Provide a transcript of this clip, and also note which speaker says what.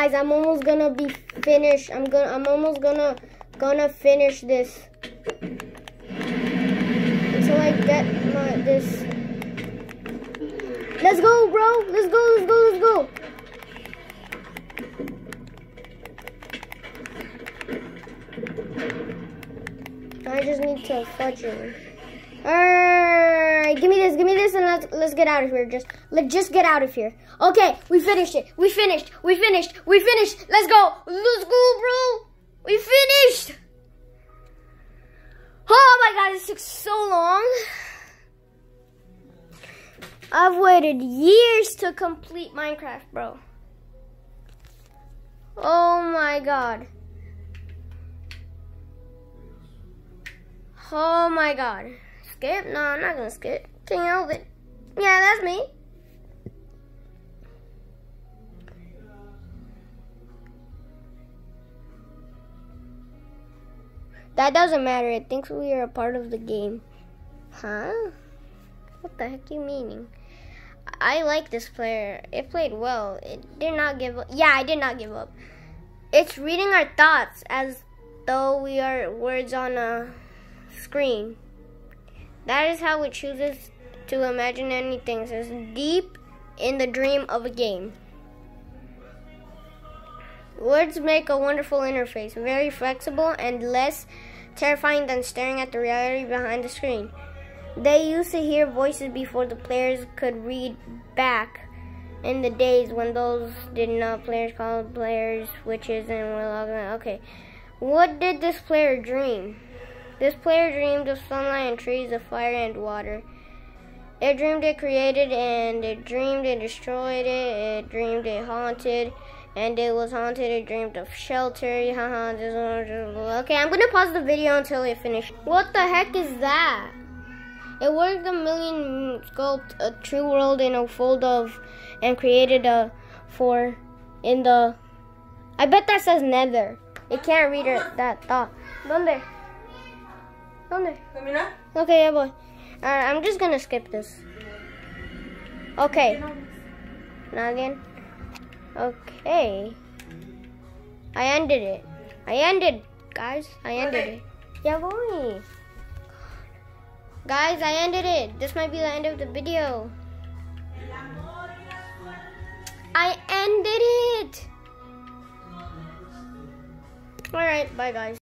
Speaker 1: Guys, I'm almost gonna be finished. I'm gonna I'm almost gonna gonna finish this. Until I get my this. Let's go, bro. Let's go, let's go, let's go. I just need to fudge it. Alright, give me this, give me this, and let's let's get out of here. Just let just get out of here. Okay, we finished it. We finished. We finished. We finished. Let's go. Let's go, bro. We finished. Oh my god, this took so long. I've waited years to complete Minecraft, bro. Oh my god. Oh my god. Skip? No, I'm not gonna skip. Help it. Yeah, that's me. That doesn't matter. It thinks we are a part of the game. Huh? What the heck you meaning? I like this player. It played well. It did not give up. Yeah, I did not give up. It's reading our thoughts as though we are words on a screen. That is how it chooses to imagine anything. It's deep in the dream of a game. Words make a wonderful interface, very flexible and less terrifying than staring at the reality behind the screen. They used to hear voices before the players could read back in the days when those did not players called players witches and were okay. What did this player dream? This player dreamed of sunlight and trees, of fire and water. It dreamed it created and it dreamed it destroyed it. It dreamed it haunted and it was haunted. It dreamed of shelter. okay, I'm gonna pause the video until it finishes. What the heck is that? It worked a million sculpt a true world in a fold of and created a for in the I bet that says nether. It can't read it that thought. Donde? Donde? Okay, yeah boy. Alright, I'm just gonna skip this. Okay. Not again. Okay. I ended it. I ended, guys. I ended it. Yeah, boy. Guys, I ended it. This might be the end of the video. I ended it. Alright, bye guys.